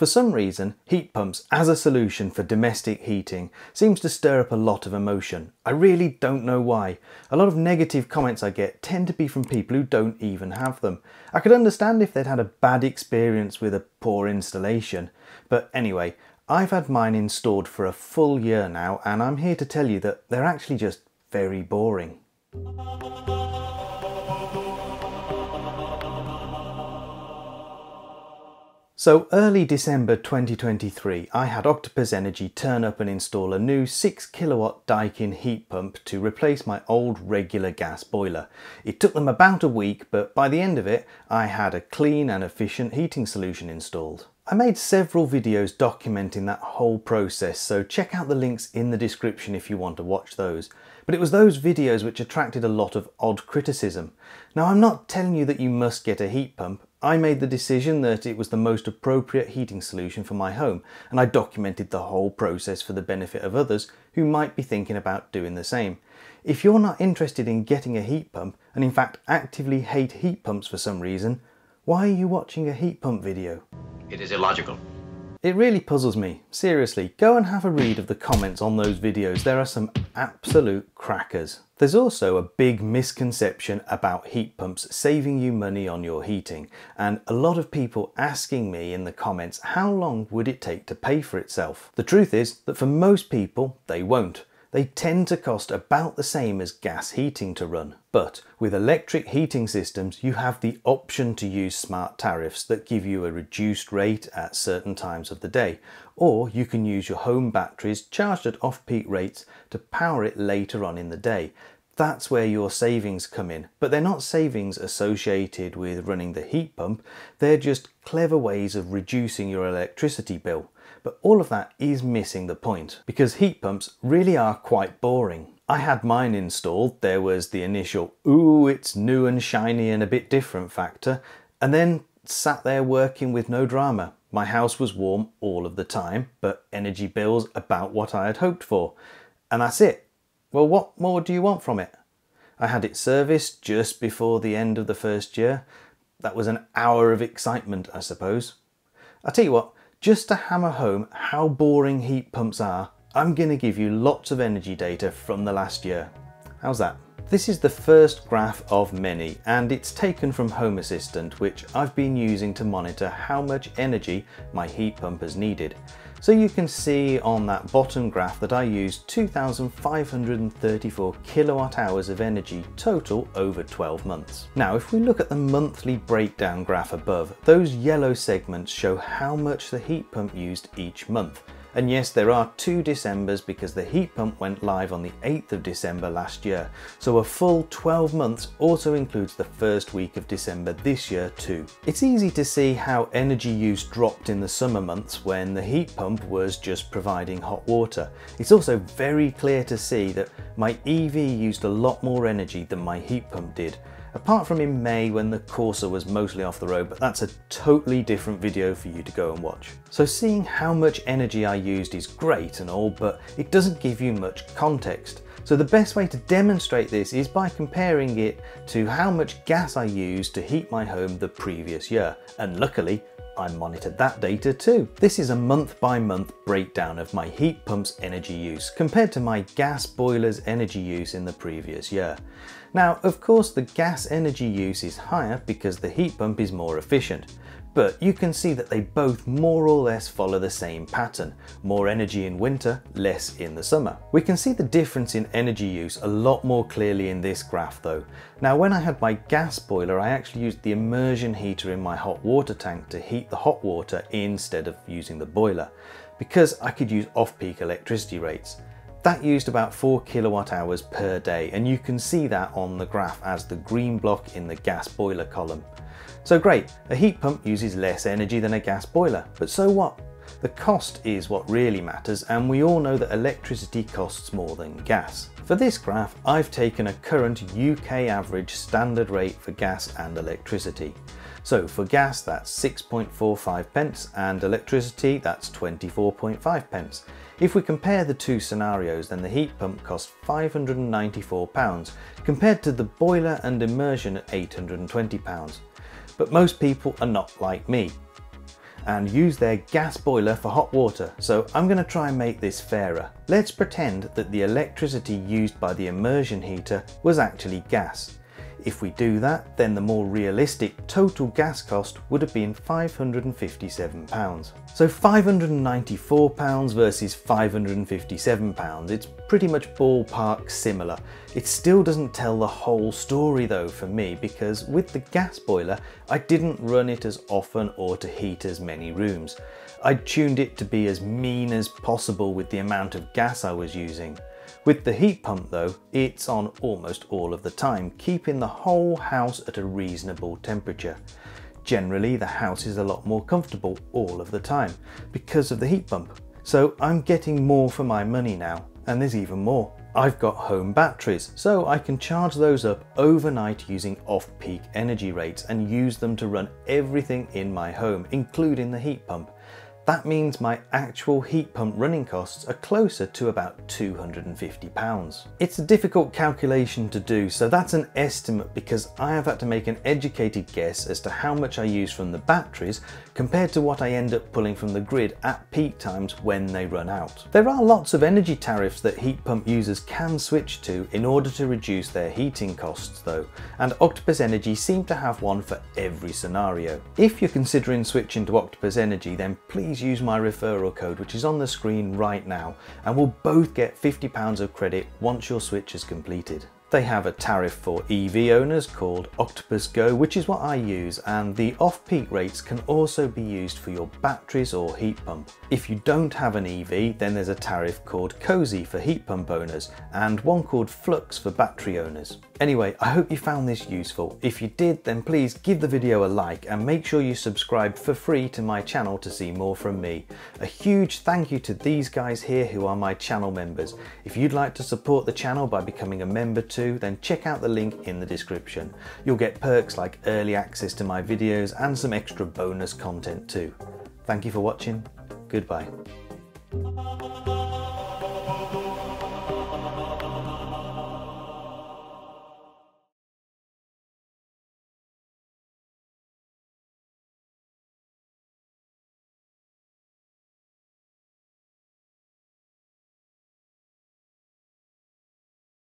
For some reason, heat pumps as a solution for domestic heating seems to stir up a lot of emotion. I really don't know why. A lot of negative comments I get tend to be from people who don't even have them. I could understand if they'd had a bad experience with a poor installation. But anyway, I've had mine installed for a full year now and I'm here to tell you that they're actually just very boring. So early December 2023, I had Octopus Energy turn up and install a new 6 kilowatt Daikin heat pump to replace my old regular gas boiler. It took them about a week, but by the end of it, I had a clean and efficient heating solution installed. I made several videos documenting that whole process, so check out the links in the description if you want to watch those. But it was those videos which attracted a lot of odd criticism. Now I'm not telling you that you must get a heat pump, I made the decision that it was the most appropriate heating solution for my home and I documented the whole process for the benefit of others who might be thinking about doing the same. If you're not interested in getting a heat pump and in fact actively hate heat pumps for some reason, why are you watching a heat pump video? It is illogical. It really puzzles me. Seriously, go and have a read of the comments on those videos. There are some absolute crackers. There's also a big misconception about heat pumps saving you money on your heating and a lot of people asking me in the comments how long would it take to pay for itself. The truth is that for most people they won't they tend to cost about the same as gas heating to run. But with electric heating systems, you have the option to use smart tariffs that give you a reduced rate at certain times of the day. Or you can use your home batteries charged at off-peak rates to power it later on in the day. That's where your savings come in, but they're not savings associated with running the heat pump, they're just clever ways of reducing your electricity bill. But all of that is missing the point because heat pumps really are quite boring. I had mine installed, there was the initial, ooh, it's new and shiny and a bit different factor, and then sat there working with no drama. My house was warm all of the time, but energy bills about what I had hoped for. And that's it. Well, what more do you want from it? I had it serviced just before the end of the first year. That was an hour of excitement, I suppose. I tell you what, just to hammer home how boring heat pumps are, I'm going to give you lots of energy data from the last year. How's that? This is the first graph of many and it's taken from Home Assistant which I've been using to monitor how much energy my heat pump has needed. So you can see on that bottom graph that I used 2,534 kilowatt hours of energy total over 12 months. Now if we look at the monthly breakdown graph above, those yellow segments show how much the heat pump used each month. And yes, there are two Decembers because the heat pump went live on the 8th of December last year. So a full 12 months also includes the first week of December this year too. It's easy to see how energy use dropped in the summer months when the heat pump was just providing hot water. It's also very clear to see that my EV used a lot more energy than my heat pump did apart from in May when the Corsa was mostly off the road, but that's a totally different video for you to go and watch. So seeing how much energy I used is great and all, but it doesn't give you much context. So the best way to demonstrate this is by comparing it to how much gas I used to heat my home the previous year. And luckily, I monitored that data too. This is a month by month breakdown of my heat pump's energy use compared to my gas boiler's energy use in the previous year. Now, of course, the gas energy use is higher because the heat pump is more efficient, but you can see that they both more or less follow the same pattern. More energy in winter, less in the summer. We can see the difference in energy use a lot more clearly in this graph though. Now when I had my gas boiler, I actually used the immersion heater in my hot water tank to heat the hot water instead of using the boiler, because I could use off-peak electricity rates. That used about 4 kilowatt hours per day and you can see that on the graph as the green block in the gas boiler column. So great, a heat pump uses less energy than a gas boiler, but so what? The cost is what really matters and we all know that electricity costs more than gas. For this graph, I've taken a current UK average standard rate for gas and electricity. So for gas that's 6.45 pence and electricity that's 24.5 pence. If we compare the two scenarios then the heat pump costs £594 compared to the boiler and immersion at £820. But most people are not like me. and use their gas boiler for hot water, so I'm going to try and make this fairer. Let's pretend that the electricity used by the immersion heater was actually gas. If we do that, then the more realistic total gas cost would have been £557. So £594 versus £557, it's pretty much ballpark similar. It still doesn't tell the whole story though for me because with the gas boiler, I didn't run it as often or to heat as many rooms. I tuned it to be as mean as possible with the amount of gas I was using. With the heat pump though, it's on almost all of the time, keeping the whole house at a reasonable temperature. Generally, the house is a lot more comfortable all of the time because of the heat pump. So I'm getting more for my money now, and there's even more. I've got home batteries, so I can charge those up overnight using off-peak energy rates and use them to run everything in my home, including the heat pump. That means my actual heat pump running costs are closer to about £250. It's a difficult calculation to do, so that's an estimate because I have had to make an educated guess as to how much I use from the batteries compared to what I end up pulling from the grid at peak times when they run out. There are lots of energy tariffs that heat pump users can switch to in order to reduce their heating costs though, and Octopus Energy seem to have one for every scenario. If you're considering switching to Octopus Energy then please please use my referral code which is on the screen right now and we'll both get £50 of credit once your switch is completed. They have a tariff for EV owners called Octopus Go, which is what I use, and the off-peak rates can also be used for your batteries or heat pump. If you don't have an EV, then there's a tariff called Cosy for heat pump owners, and one called Flux for battery owners. Anyway, I hope you found this useful. If you did, then please give the video a like and make sure you subscribe for free to my channel to see more from me. A huge thank you to these guys here who are my channel members. If you'd like to support the channel by becoming a member too, then check out the link in the description. You'll get perks like early access to my videos and some extra bonus content too. Thank you for watching. Goodbye.